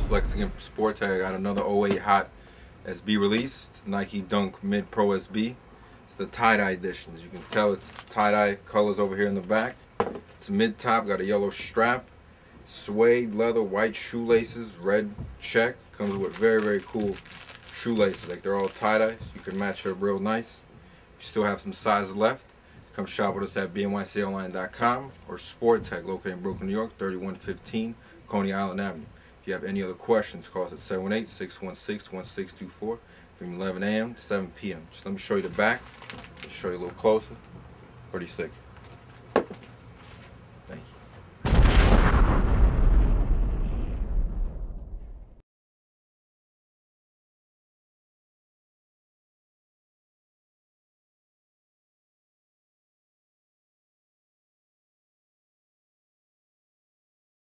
Flex again from Sport. I got another 08 Hot SB release. It's Nike Dunk Mid Pro SB. It's the tie-dye edition. As you can tell, it's tie-dye colors over here in the back. It's mid-top, got a yellow strap, suede leather, white shoelaces, red check. Comes with very, very cool shoelaces. Like they're all tie-dye. You can match up real nice. You still have some size left. Come shop with us at bnyconline.com or Sport Tech located in Brooklyn, New York, 3115 Coney Island Avenue. If you have any other questions, call us at 718-616-1624 from 11 a.m. to 7 p.m. Just let me show you the back. Let's show you a little closer. Pretty sick. Thank you.